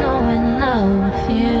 so in love with you.